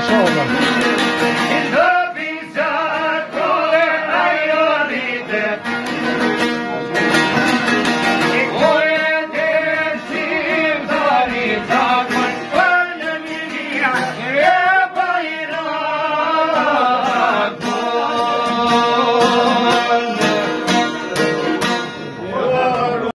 勝負。